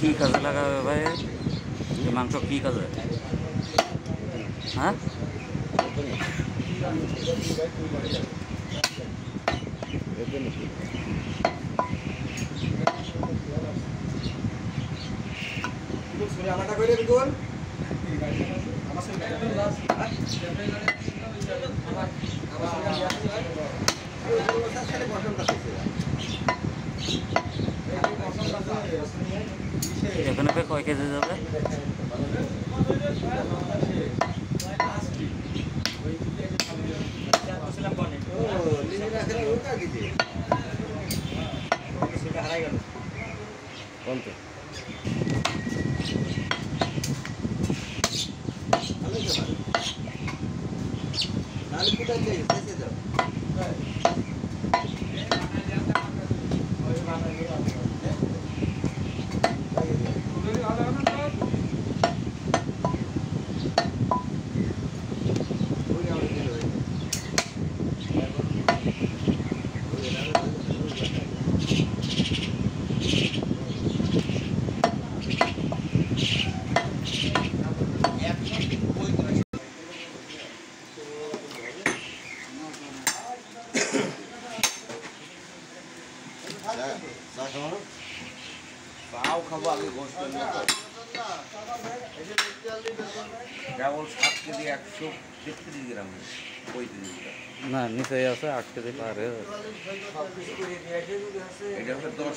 কি কাজে লাগাবে ভাই? মাংস কি কাজে? হ্যাঁ? বিকুল এখানে পে কয় কেজি যাবে কোনটা নালে কোথায় যাই ফেসে যাও পাও খাব আগে গোস্ত কেবল সাত কেজি একশো তেত্রিশ গ্রাম পঁয়ত্রিশ গ্রাম না নিচে আছে, আট কেজি পার। এটা হচ্ছে দশ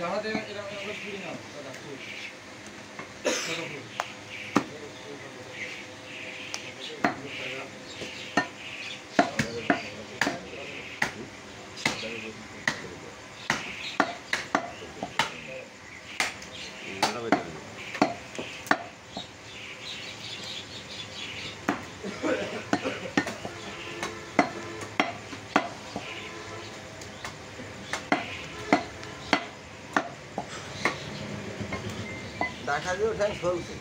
কেজি দেখা দিয়ে ওঠায় চলছে